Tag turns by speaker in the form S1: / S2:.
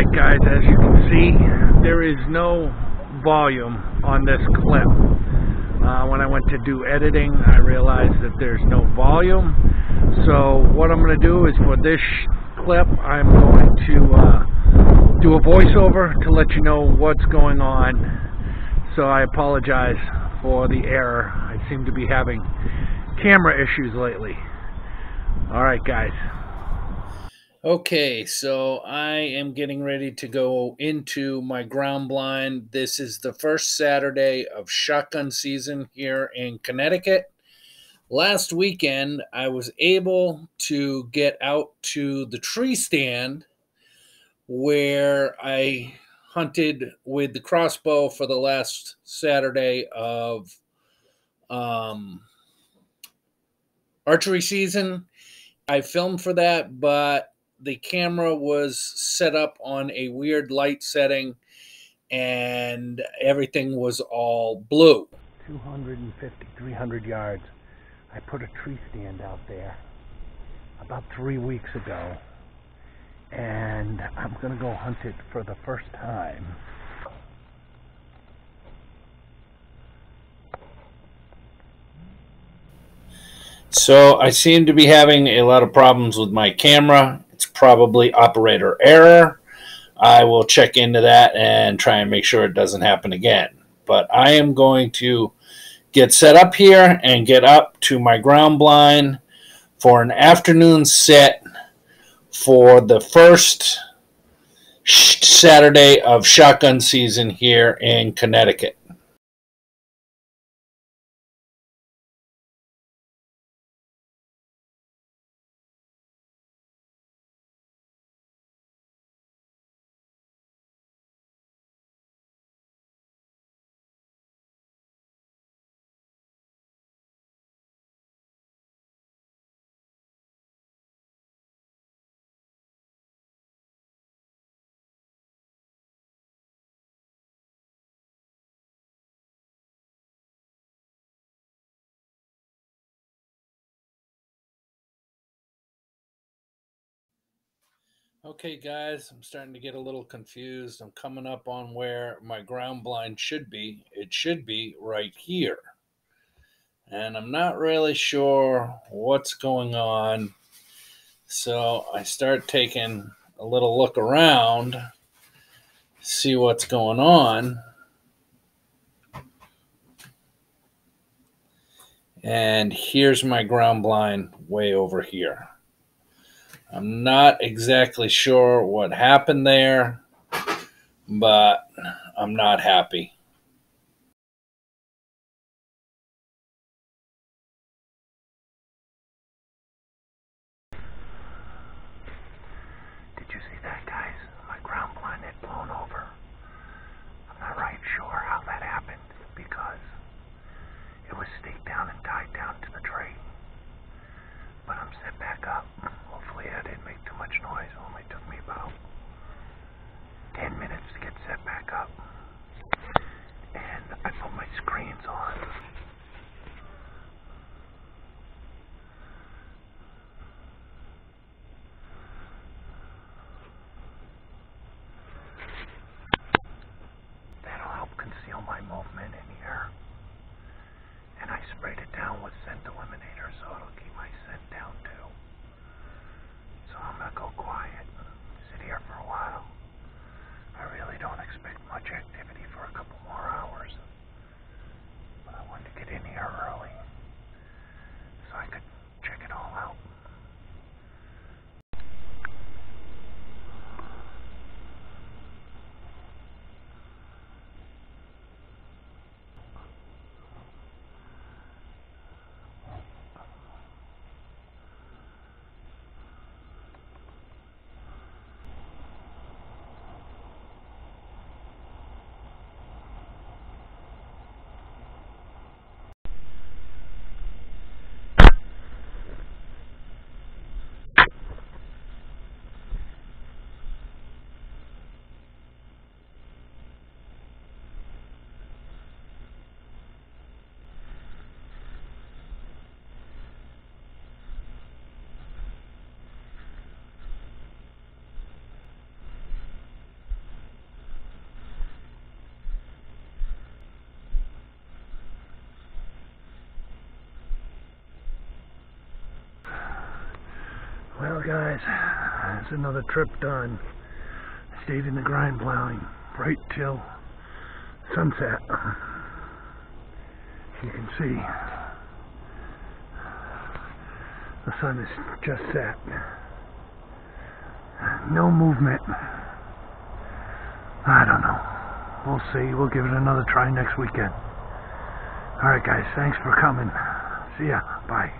S1: Alright guys, as you can see, there is no volume on this clip. Uh, when I went to do editing, I realized that there's no volume. So what I'm going to do is for this clip, I'm going to uh, do a voiceover to let you know what's going on. So I apologize for the error. I seem to be having camera issues lately. Alright guys. Okay, so I am getting ready to go into my ground blind. This is the first Saturday of shotgun season here in Connecticut. Last weekend, I was able to get out to the tree stand where I hunted with the crossbow for the last Saturday of um, archery season. I filmed for that, but the camera was set up on a weird light setting and everything was all blue.
S2: 250, 300 yards. I put a tree stand out there about three weeks ago and I'm going to go hunt it for the first time.
S1: So I seem to be having a lot of problems with my camera probably operator error. I will check into that and try and make sure it doesn't happen again. But I am going to get set up here and get up to my ground blind for an afternoon set for the first Saturday of shotgun season here in Connecticut. Okay, guys, I'm starting to get a little confused. I'm coming up on where my ground blind should be. It should be right here. And I'm not really sure what's going on. So I start taking a little look around, see what's going on. And here's my ground blind way over here. I'm not exactly sure what happened there, but I'm not happy.
S2: Did you see that, guys? My ground blind had blown over. I'm not right sure how that happened because it was down and tied down to the tree. I'm set back up. Hopefully I didn't make too much noise. It only took me about 10 minutes to get set back up. And I put my screens on. That'll help conceal my movement in here. And I sprayed it down with Well, guys, that's another trip done. Stayed in the ground blind right till sunset. You can see the sun is just set. No movement. I don't know. We'll see. We'll give it another try next weekend. Alright, guys. Thanks for coming. See ya. Bye.